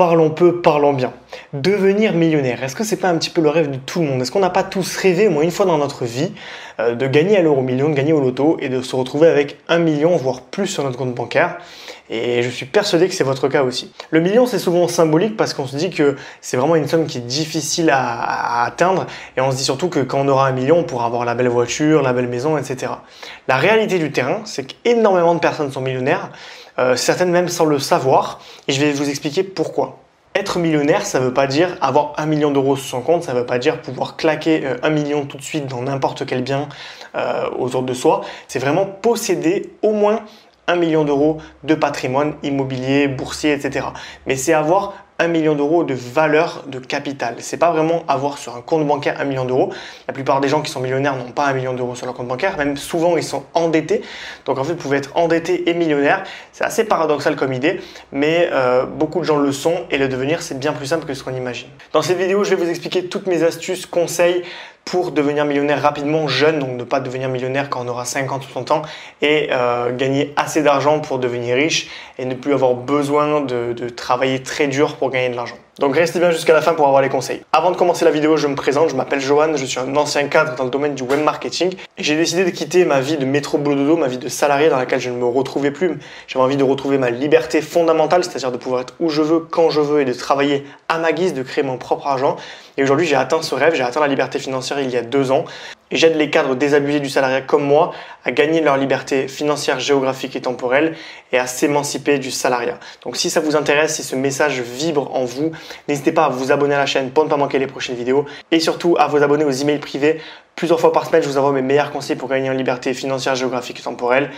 parlons peu, parlons bien. Devenir millionnaire, est-ce que c'est pas un petit peu le rêve de tout le monde? Est-ce qu'on n'a pas tous rêvé, au moins une fois dans notre vie, euh, de gagner à l'euro million, de gagner au loto et de se retrouver avec un million, voire plus sur notre compte bancaire? Et je suis persuadé que c'est votre cas aussi. Le million, c'est souvent symbolique parce qu'on se dit que c'est vraiment une somme qui est difficile à, atteindre et on se dit surtout que quand on aura un million, on pourra avoir la belle voiture, la belle maison, etc. La réalité du terrain, c'est qu'énormément de personnes sont millionnaires, euh, certaines même sans le savoir, et je vais vous expliquer pourquoi. Être millionnaire, ça ne veut pas dire avoir un million d'euros sur son compte, ça ne veut pas dire pouvoir claquer euh, un million tout de suite dans n'importe quel bien euh, autour de soi. C'est vraiment posséder au moins un million d'euros de patrimoine immobilier, boursier, etc. Mais c'est avoir 1 million d'euros de valeur de capital. C'est pas vraiment avoir sur un compte bancaire 1 million d'euros. La plupart des gens qui sont millionnaires n'ont pas 1 million d'euros sur leur compte bancaire, même souvent ils sont endettés. Donc en fait, vous pouvez être endetté et millionnaire. C'est assez paradoxal comme idée, mais euh, beaucoup de gens le sont et le devenir c'est bien plus simple que ce qu'on imagine. Dans cette vidéo, je vais vous expliquer toutes mes astuces, conseils pour devenir millionnaire rapidement jeune, donc ne pas devenir millionnaire quand on aura 50 ou 60 ans et euh, gagner assez d'argent pour devenir riche et ne plus avoir besoin de travailler très dur pour gagner de l'argent. Donc restez bien jusqu'à la fin pour avoir les conseils. Avant de commencer la vidéo, je me présente, je m'appelle Johan, je suis un ancien cadre dans le domaine du web marketing et j'ai décidé de quitter ma vie de métro boulot ma vie de salarié dans laquelle je ne me retrouvais plus. J'avais envie de retrouver ma liberté fondamentale, c'est-à-dire de pouvoir être où je veux, quand je veux et de travailler à ma guise, de créer mon propre argent. Et aujourd'hui, j'ai atteint ce rêve, j'ai atteint la liberté financière il y a deux ans. Et j'aide les cadres désabusés du salariat comme moi à gagner leur liberté financière, géographique et temporelle et à s'émanciper du salariat. Donc si ça vous intéresse, si ce message vibre en vous, n'hésitez pas à vous abonner à la chaîne pour ne pas manquer les prochaines vidéos et surtout à vous abonner aux emails privés. Plusieurs fois par semaine, je vous envoie mes meilleurs conseils pour gagner en liberté financière, géographique et temporelle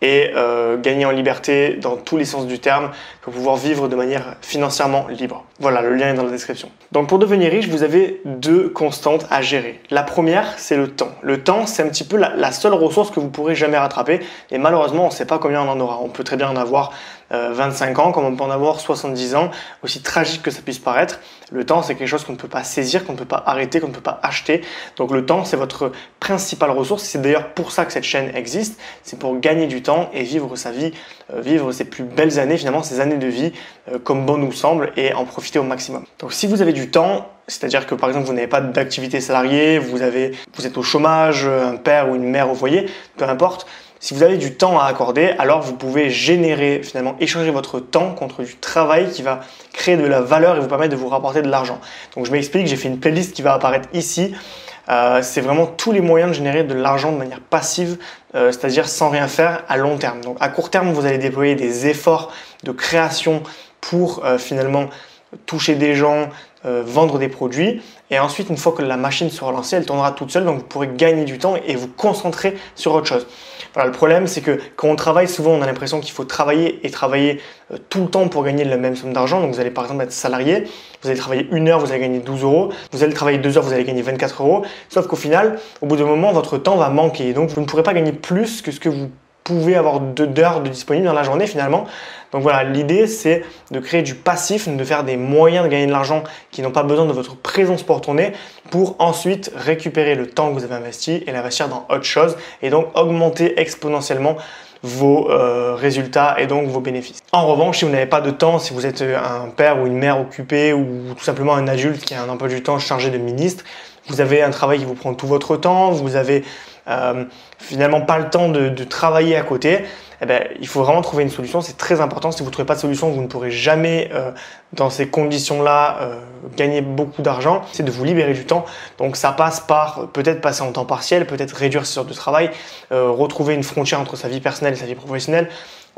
et euh, gagner en liberté dans tous les sens du terme pour pouvoir vivre de manière financièrement libre. Voilà, le lien est dans la description. Donc pour devenir riche, vous avez deux constantes à gérer. La première, c'est le temps. Le temps, c'est un petit peu la, la, seule ressource que vous pourrez jamais rattraper et malheureusement, on ne sait pas combien on en aura. On peut très bien en avoir 25 euh, ans, comme on peut en avoir 70 ans, aussi tragique que ça puisse paraître. Le temps, c'est quelque chose qu'on ne peut pas saisir, qu'on ne peut pas arrêter, qu'on ne peut pas acheter. Donc le temps, c'est votre principale ressource. C'est d'ailleurs pour ça que cette chaîne existe. C'est pour gagner du temps et vivre sa vie, euh, vivre ses plus belles années, finalement, ses années de vie, euh, comme bon nous semble, et en profiter au maximum. Donc si vous avez du temps, c'est-à-dire que par exemple vous n'avez pas d'activité salariée, vous, êtes au chômage, un père ou une mère au foyer, peu importe, si vous avez du temps à accorder, alors vous pouvez générer, finalement, échanger votre temps contre du travail qui va créer de la valeur et vous permettre de vous rapporter de l'argent. Donc je m'explique, j'ai fait une playlist qui va apparaître ici. Euh, c'est vraiment tous les moyens de générer de l'argent de manière passive, euh, c'est-à-dire sans rien faire à long terme. Donc à court terme, vous allez déployer des efforts de création pour euh, finalement toucher des gens, vendre des produits. Et ensuite, une fois que la machine sera lancée, elle tournera toute seule, donc vous pourrez gagner du temps et vous concentrer sur autre chose. Voilà, le problème, c'est que quand on travaille, souvent, on a l'impression qu'il faut travailler et travailler euh, tout le temps pour gagner la même somme d'argent. Donc, vous allez par exemple être salarié, vous allez travailler une heure, vous allez gagner 12 euros. Vous allez travailler deux heures, vous allez gagner 24 euros. Sauf qu'au final, au bout d'un moment, votre temps va manquer. Donc, vous ne pourrez pas gagner plus que ce que vous pouvez avoir d'heures de disponibles dans la journée finalement. Donc voilà, l'idée c'est de créer du passif, de faire des moyens de gagner de l'argent qui n'ont pas besoin de votre présence pour tourner pour ensuite récupérer le temps que vous avez investi et l'investir dans autre chose et donc augmenter exponentiellement vos euh, résultats et donc vos bénéfices. En revanche, si vous n'avez pas de temps, si vous êtes un père ou une mère occupé ou tout simplement un adulte qui a un emploi du temps chargé de ministre, vous avez un travail qui vous prend tout votre temps, vous avez euh, finalement pas le temps de, travailler à côté, eh ben, il faut vraiment trouver une solution. C'est très important. Si vous ne trouvez pas de solution, vous ne pourrez jamais, euh, dans ces conditions-là, euh, gagner beaucoup d'argent. C'est de vous libérer du temps. Donc ça passe par peut-être passer en temps partiel, peut-être réduire ses heures de travail, retrouver une frontière entre sa vie personnelle et sa vie professionnelle.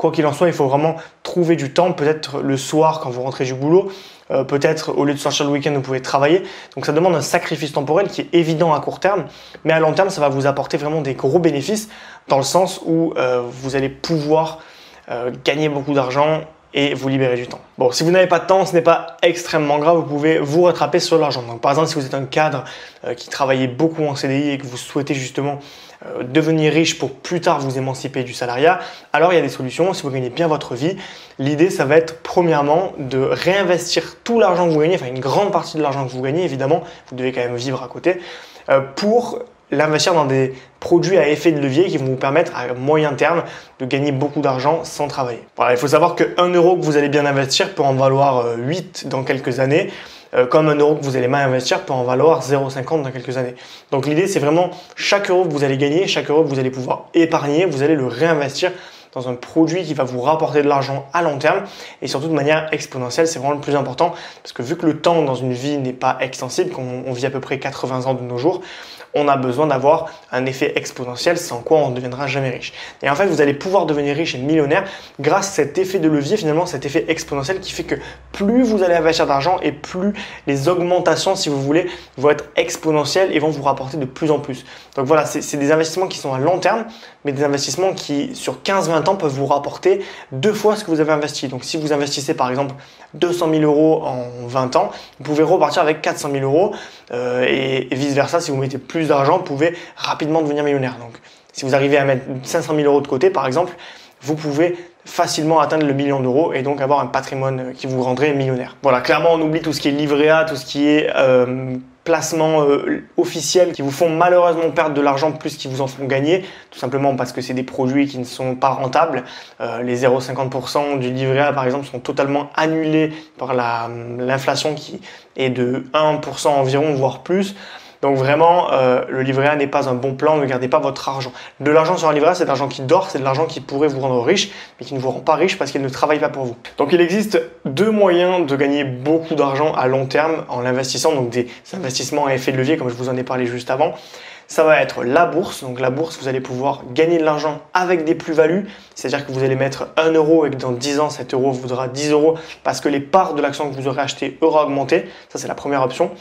Quoi qu'il en soit, il faut vraiment trouver du temps, peut-être le soir quand vous rentrez du boulot, euh, peut-être au lieu de sortir le week-end, vous pouvez travailler. Donc ça demande un sacrifice temporel qui est évident à court terme, mais à long terme, ça va vous apporter vraiment des gros bénéfices dans le sens où euh, vous allez pouvoir euh, gagner beaucoup d'argent et vous libérer du temps. Bon, si vous n'avez pas de temps, ce n'est pas extrêmement grave, vous pouvez vous rattraper sur l'argent. Donc par exemple, si vous êtes un cadre qui travaillait beaucoup en CDI et que vous souhaitez justement euh, devenir riche pour plus tard vous émanciper du salariat, alors il y a des solutions. Si vous gagnez bien votre vie, l'idée, ça va être premièrement de réinvestir tout l'argent que vous gagnez, enfin une grande partie de l'argent que vous gagnez, évidemment, vous devez quand même vivre à côté, euh, pour l'investir dans des produits à effet de levier qui vont vous permettre à moyen terme de gagner beaucoup d'argent sans travailler. Il faut savoir que 1 euro que vous allez bien investir peut en valoir 8 euh, dans quelques années. Euh, comme un euro que vous allez mal investir peut en valoir 0,50 dans quelques années. Donc l'idée c'est vraiment chaque euro que vous allez gagner, chaque euro que vous allez pouvoir épargner, vous allez le réinvestir dans un produit qui va vous rapporter de l'argent à long terme et surtout de manière exponentielle. C'est vraiment le plus important parce que vu que le temps dans une vie n'est pas extensible, qu'on vit à peu près 80 ans de nos jours, on a besoin d'avoir un effet exponentiel sans quoi on ne deviendra jamais riche. Et en fait, vous allez pouvoir devenir riche et millionnaire grâce à cet effet de levier, finalement, cet effet exponentiel qui fait que plus vous allez investir d'argent et plus les augmentations, si vous voulez, vont être exponentielles et vont vous rapporter de plus en plus. Donc voilà, c'est des investissements qui sont à long terme, mais des investissements qui, sur 15-20 ans, peuvent vous rapporter deux fois ce que vous avez investi. Donc si vous investissez par exemple 200 000 euros en 20 ans, vous pouvez repartir avec 400 000 euros euh, et, vice-versa, si vous mettez plus d'argent, vous pouvez rapidement devenir millionnaire. Donc si vous arrivez à mettre 500 000 euros de côté, par exemple, vous pouvez facilement atteindre le million d'euros et donc avoir un patrimoine qui vous rendrait millionnaire. Voilà, clairement on oublie tout ce qui est livret A, tout ce qui est euh, placements euh, officiels qui vous font malheureusement perdre de l'argent plus qu'ils vous en font gagner, tout simplement parce que c'est des produits qui ne sont pas rentables. Euh, les 0,50% du livret A par exemple sont totalement annulés par l'inflation qui est de 1% environ, voire plus. Donc vraiment, euh, le livret A n'est pas un bon plan, ne gardez pas votre argent. De l'argent sur un livret A, c'est de l'argent qui dort, c'est de l'argent qui pourrait vous rendre riche, mais qui ne vous rend pas riche parce qu'il ne travaille pas pour vous. Donc il existe deux moyens de gagner beaucoup d'argent à long terme en l'investissant, donc des investissements à effet de levier, comme je vous en ai parlé juste avant ça va être la bourse. Donc la bourse, vous allez pouvoir gagner de l'argent avec des plus-values. C'est-à-dire que vous allez mettre 1 euro et que dans 10 ans, cet euro vaudra 10 euros parce que les parts de l'action que vous aurez acheté aura augmenté. Ça, c'est la première option.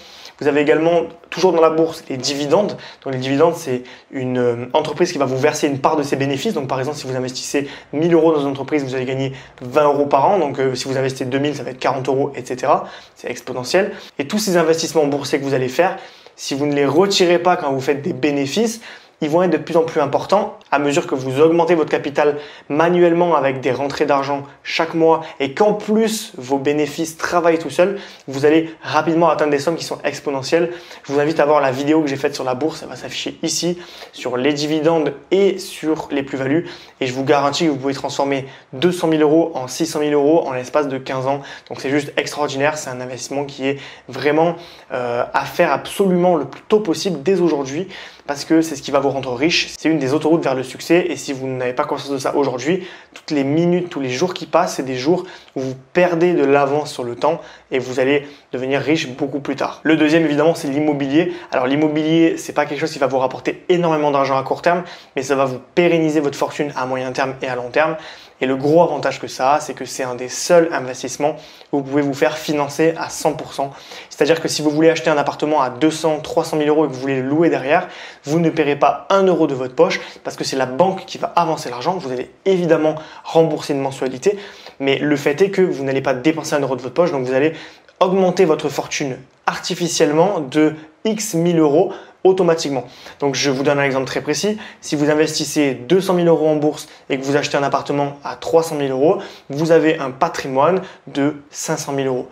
Vous avez également, toujours dans la bourse, les dividendes. Donc les dividendes, c'est une euh, entreprise qui va vous verser une part de ses bénéfices. Donc par exemple, si vous investissez 1000 euros dans une entreprise, vous allez gagner 20 euros par an. Donc euh, si vous investissez 2000, ça va être 40 euros, etc. C'est exponentiel. Et tous ces investissements boursiers que vous allez faire, si vous ne les retirez pas quand vous faites des bénéfices, ils vont être de plus en plus importants à mesure que vous augmentez votre capital manuellement avec des rentrées d'argent chaque mois et qu'en plus vos bénéfices travaillent tout seuls, vous allez rapidement atteindre des sommes qui sont exponentielles. Je vous invite à voir la vidéo que j'ai faite sur la bourse, elle va s'afficher ici, sur les dividendes et sur les plus-values. Et je vous garantis que vous pouvez transformer 200 000 euros en 600 000 euros en l'espace de 15 ans. Donc c'est juste extraordinaire, c'est un investissement qui est vraiment euh, à faire absolument le plus tôt possible dès aujourd'hui parce que c'est ce qui va vous rendre riche. C'est une des autoroutes vers le succès et si vous n'avez pas conscience de ça aujourd'hui, toutes les minutes, tous les jours qui passent, c'est des jours où vous perdez de l'avance sur le temps et vous allez devenir riche beaucoup plus tard. Le deuxième évidemment, c'est l'immobilier. Alors l'immobilier, c'est pas quelque chose qui va vous rapporter énormément d'argent à court terme, mais ça va vous pérenniser votre fortune à moyen terme et à long terme. Et le gros avantage que ça a, c'est que c'est un des seuls investissements où vous pouvez vous faire financer à 100%. C'est-à-dire que si vous voulez acheter un appartement à 200, 300 000 euros et que vous voulez le louer derrière, vous ne paierez pas un euro de votre poche parce que c'est la banque qui va avancer l'argent. Vous allez évidemment rembourser une mensualité, mais le fait est que vous n'allez pas dépenser un euro de votre poche, donc vous allez augmenter votre fortune artificiellement de X 1000 euros automatiquement. Donc je vous donne un exemple très précis. Si vous investissez 200 000 euros en bourse et que vous achetez un appartement à 300 000 euros, vous avez un patrimoine de 500 000 euros.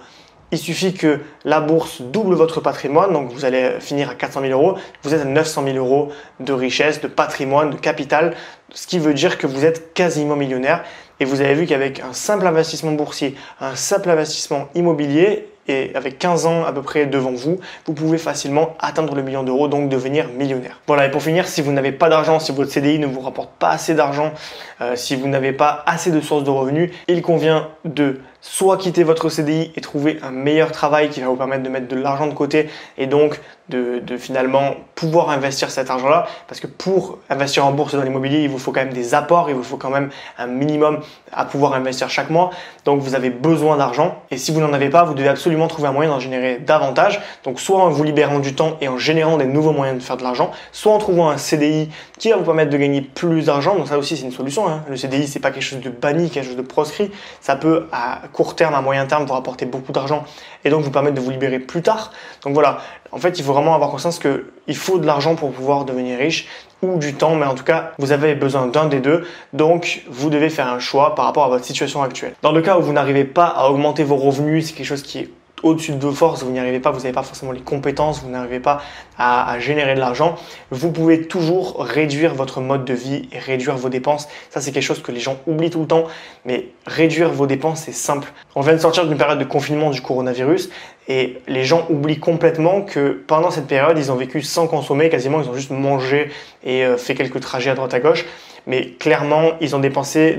Il suffit que la bourse double votre patrimoine, donc vous allez finir à 400 000 euros, vous êtes à 900 000 euros de richesse, de patrimoine, de capital, ce qui veut dire que vous êtes quasiment millionnaire. Et vous avez vu qu'avec un simple investissement boursier, un simple investissement immobilier, et avec 15 ans à peu près devant vous, vous pouvez facilement atteindre le million d'euros, donc devenir millionnaire. Voilà, et pour finir, si vous n'avez pas d'argent, si votre CDI ne vous rapporte pas assez d'argent, euh, si vous n'avez pas assez de sources de revenus, il convient de soit quitter votre CDI et trouver un meilleur travail qui va vous permettre de mettre de l'argent de côté et donc de, finalement pouvoir investir cet argent-là. Parce que pour investir en bourse dans l'immobilier, il vous faut quand même des apports, il vous faut quand même un minimum à pouvoir investir chaque mois. Donc vous avez besoin d'argent et si vous n'en avez pas, vous devez absolument trouver un moyen d'en générer davantage. Donc soit en vous libérant du temps et en générant des nouveaux moyens de faire de l'argent, soit en trouvant un CDI qui va vous permettre de gagner plus d'argent. Donc ça aussi c'est une solution. Hein. Le CDI c'est pas quelque chose de banni, quelque chose de proscrit. Ça peut à court terme, à moyen terme vous rapporter beaucoup d'argent et donc vous permettre de vous libérer plus tard. Donc voilà, en fait il faut avoir conscience qu'il faut de l'argent pour pouvoir devenir riche ou du temps, mais en tout cas, vous avez besoin d'un des deux, donc vous devez faire un choix par rapport à votre situation actuelle. Dans le cas où vous n'arrivez pas à augmenter vos revenus, c'est quelque chose qui est au-dessus de vos forces, vous n'y arrivez pas, vous n'avez pas forcément les compétences, vous n'arrivez pas à, générer de l'argent, vous pouvez toujours réduire votre mode de vie et réduire vos dépenses. Ça, c'est quelque chose que les gens oublient tout le temps, mais réduire vos dépenses, c'est simple. On vient de sortir d'une période de confinement du coronavirus et les gens oublient complètement que pendant cette période, ils ont vécu sans consommer, quasiment, ils ont juste mangé et euh, fait quelques trajets à droite à gauche mais clairement, ils ont dépensé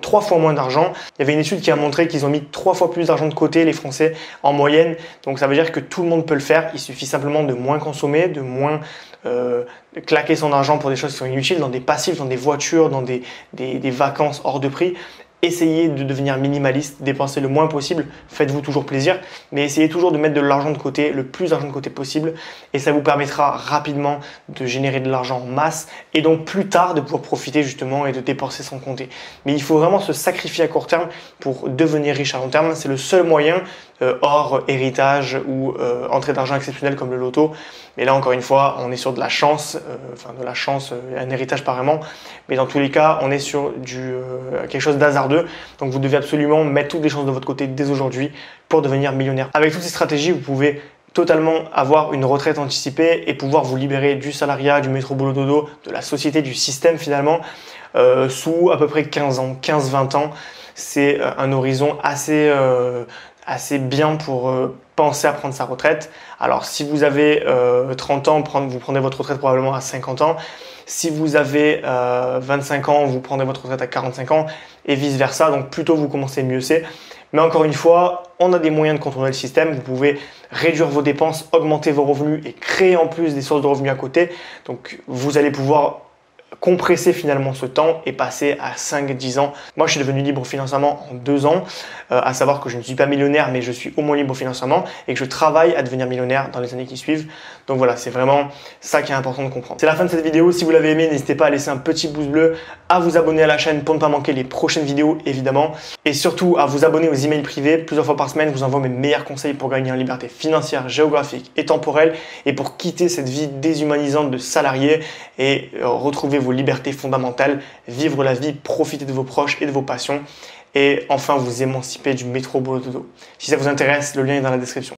trois fois moins d'argent. Il y avait une étude qui a montré qu'ils ont mis trois fois plus d'argent de côté, les Français, en moyenne. Donc ça veut dire que tout le monde peut le faire. Il suffit simplement de moins consommer, de moins euh, claquer son argent pour des choses qui sont inutiles, dans des passifs, dans des voitures, dans des vacances hors de prix essayez de devenir minimaliste, dépensez le moins possible, faites-vous toujours plaisir, mais essayez toujours de mettre de l'argent de côté, le plus d'argent de côté possible, et ça vous permettra rapidement de générer de l'argent en masse, et donc plus tard de pouvoir profiter justement et de dépenser sans compter. Mais il faut vraiment se sacrifier à court terme pour devenir riche à long terme, c'est le seul moyen, euh, hors héritage ou euh, entrée d'argent exceptionnelle comme le loto. Mais là encore une fois, on est sur de la chance, euh, enfin de la chance, un héritage apparemment, mais dans tous les cas, on est sur du, quelque chose d'hasard donc vous devez absolument mettre toutes les chances de votre côté dès aujourd'hui pour devenir millionnaire. Avec toutes ces stratégies, vous pouvez totalement avoir une retraite anticipée et pouvoir vous libérer du salariat, du métro boulot dodo, de la société, du système finalement, euh, sous à peu près 15 ans, 15-20 ans. C'est euh, un horizon assez, euh, assez bien pour penser à prendre sa retraite. Alors si vous avez 30 ans, vous prenez votre retraite probablement à 50 ans. Si vous avez 25 ans, vous prenez votre retraite à 45 ans et vice-versa. Donc plutôt vous commencez, mieux c'est. Mais encore une fois, on a des moyens de contourner le système. Vous pouvez réduire vos dépenses, augmenter vos revenus et créer en plus des sources de revenus à côté. Donc vous allez pouvoir compresser finalement ce temps et passer à 5-10 ans. Moi, je suis devenu libre financièrement en deux ans, euh, à savoir que je ne suis pas millionnaire, mais je suis au moins libre financièrement et que je travaille à devenir millionnaire dans les années qui suivent. Donc voilà, c'est vraiment ça qui est important de comprendre. C'est la fin de cette vidéo. Si vous l'avez aimé, n'hésitez pas à laisser un petit pouce bleu, à vous abonner à la chaîne pour ne pas manquer les prochaines vidéos, évidemment, et surtout à vous abonner aux emails privés. Plusieurs fois par semaine, je vous envoie mes meilleurs conseils pour gagner en liberté financière, géographique et temporelle et pour quitter cette vie déshumanisante de salarié et euh, retrouver libertés fondamentales, vivre la vie, profiter de vos proches et de vos passions, et enfin vous émanciper du métro boulot. Si ça vous intéresse, le lien est dans la description.